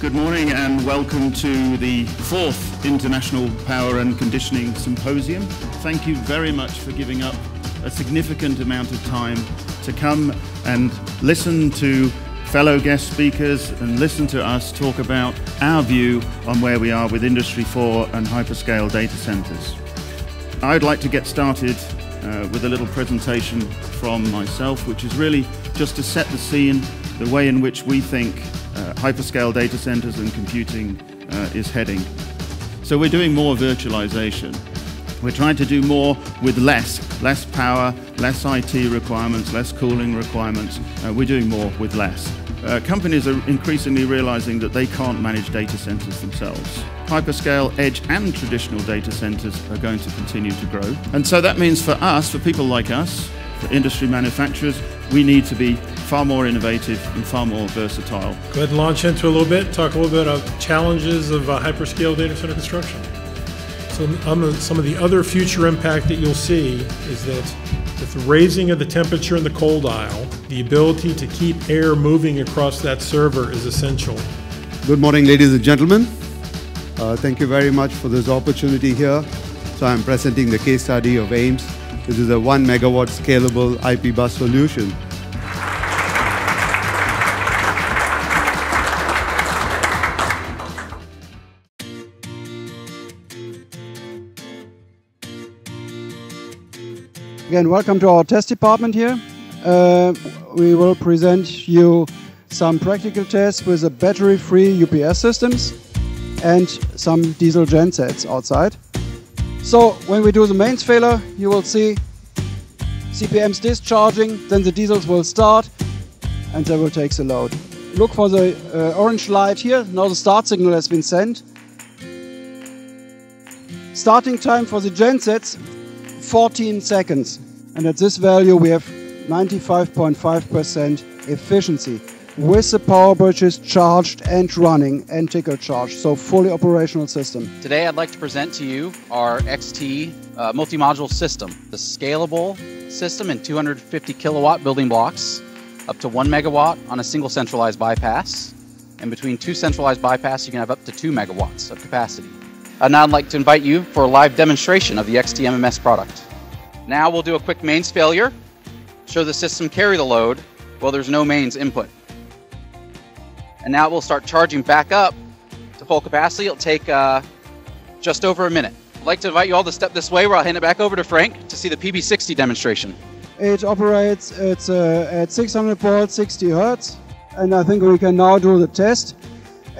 Good morning and welcome to the fourth International Power and Conditioning Symposium. Thank you very much for giving up a significant amount of time to come and listen to fellow guest speakers and listen to us talk about our view on where we are with Industry 4 and hyperscale data centers. I'd like to get started uh, with a little presentation from myself, which is really just to set the scene, the way in which we think hyperscale data centers and computing uh, is heading. So we're doing more virtualization. We're trying to do more with less, less power, less IT requirements, less cooling requirements. Uh, we're doing more with less. Uh, companies are increasingly realizing that they can't manage data centers themselves. Hyperscale, edge, and traditional data centers are going to continue to grow. And so that means for us, for people like us, for industry manufacturers, we need to be far more innovative and far more versatile. Go ahead and launch into a little bit, talk a little bit about challenges of uh, hyperscale data center construction. So um, some of the other future impact that you'll see is that with the raising of the temperature in the cold aisle, the ability to keep air moving across that server is essential. Good morning, ladies and gentlemen. Uh, thank you very much for this opportunity here. So I'm presenting the case study of AIMS. This is a 1 megawatt scalable IP bus solution Again, welcome to our test department here. Uh, we will present you some practical tests with the battery-free UPS systems and some diesel gensets outside. So when we do the mains failure, you will see CPMs discharging, then the diesels will start and they will take the load. Look for the uh, orange light here. Now the start signal has been sent. Starting time for the gensets 14 seconds. And at this value, we have 95.5% efficiency with the power bridges charged and running and tickle charged, so fully operational system. Today I'd like to present to you our XT uh, multi-module system, the scalable system in 250 kilowatt building blocks, up to one megawatt on a single centralized bypass, and between two centralized bypass you can have up to two megawatts of capacity. And now I'd like to invite you for a live demonstration of the XT-MMS product. Now we'll do a quick mains failure, show the system carry the load while there's no mains input. And now we'll start charging back up to full capacity. It'll take uh, just over a minute. I'd like to invite you all to step this way where I'll hand it back over to Frank to see the PB60 demonstration. It operates at, uh, at 600 volts, 60 hertz, and I think we can now do the test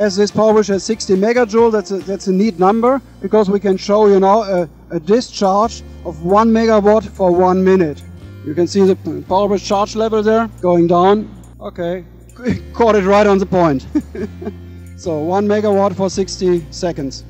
as this power has 60 megajoule, that's a, that's a neat number because we can show you now a, a discharge of 1 megawatt for 1 minute. You can see the power charge level there going down. Okay, caught it right on the point. so 1 megawatt for 60 seconds.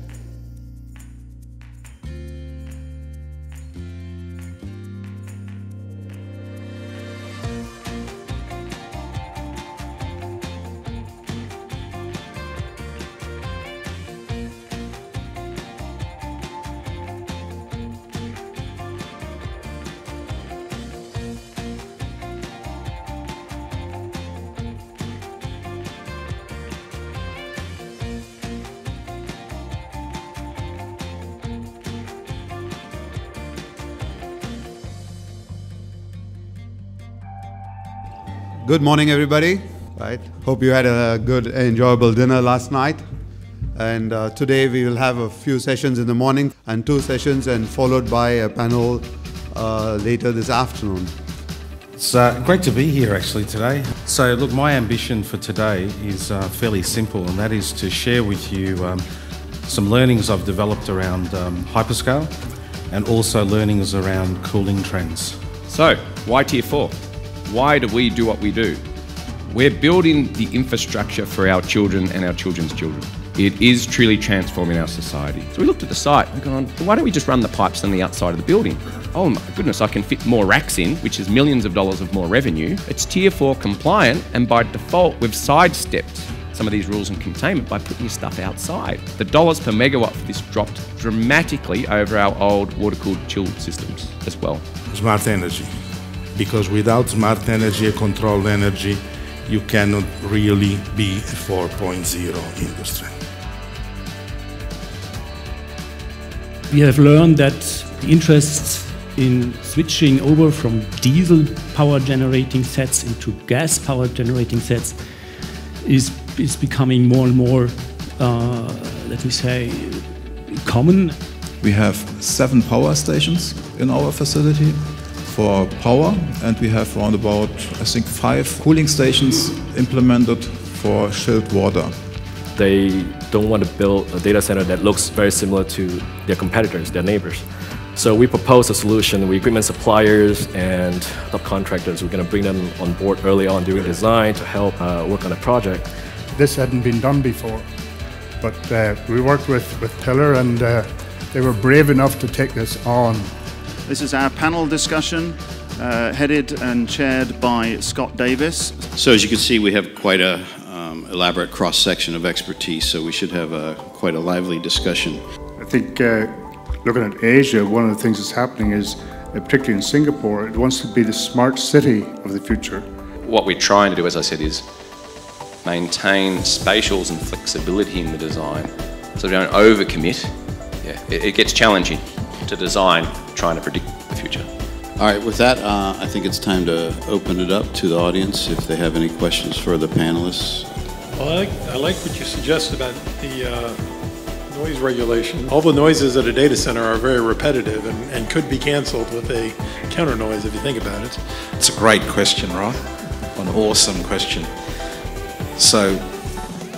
Good morning, everybody. Right. Hope you had a good, enjoyable dinner last night. And uh, today we will have a few sessions in the morning and two sessions, and followed by a panel uh, later this afternoon. It's uh, great to be here actually today. So, look, my ambition for today is uh, fairly simple, and that is to share with you um, some learnings I've developed around um, hyperscale and also learnings around cooling trends. So, why Tier 4? Why do we do what we do? We're building the infrastructure for our children and our children's children. It is truly transforming our society. So we looked at the site, we're going, why don't we just run the pipes on the outside of the building? Oh my goodness, I can fit more racks in, which is millions of dollars of more revenue. It's tier four compliant, and by default, we've sidestepped some of these rules and containment by putting your stuff outside. The dollars per megawatt for this dropped dramatically over our old water cooled chilled systems as well. Smart energy because without smart energy, and controlled energy, you cannot really be a 4.0 industry. We have learned that the interest in switching over from diesel power generating sets into gas power generating sets is, is becoming more and more, uh, let me say, common. We have seven power stations in our facility for power, and we have around about, I think, five cooling stations implemented for chilled water. They don't want to build a data center that looks very similar to their competitors, their neighbors. So we propose a solution with equipment suppliers and subcontractors. We're going to bring them on board early on during design to help uh, work on a project. This hadn't been done before, but uh, we worked with, with Piller and uh, they were brave enough to take this on. This is our panel discussion, uh, headed and chaired by Scott Davis. So as you can see, we have quite a um, elaborate cross section of expertise, so we should have a quite a lively discussion. I think uh, looking at Asia, one of the things that's happening is, uh, particularly in Singapore, it wants to be the smart city of the future. What we're trying to do, as I said, is maintain spatials and flexibility in the design so we don't overcommit. Yeah, it, it gets challenging to design trying to predict the future. All right, with that, uh, I think it's time to open it up to the audience if they have any questions for the panelists. Well, I like, I like what you suggest about the uh, noise regulation. All the noises at a data center are very repetitive and, and could be canceled with a counter noise if you think about it. It's a great question, right? An awesome question. So,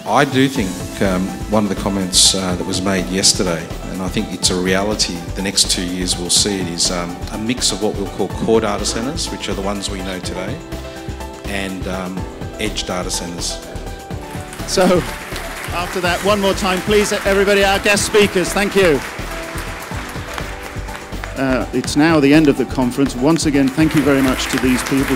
I do think um, one of the comments uh, that was made yesterday, and I think it's a reality the next two years we'll see it, is um, a mix of what we'll call core data centers, which are the ones we know today, and um, edge data centers. So, after that, one more time, please, everybody, our guest speakers, thank you. Uh, it's now the end of the conference. Once again, thank you very much to these people.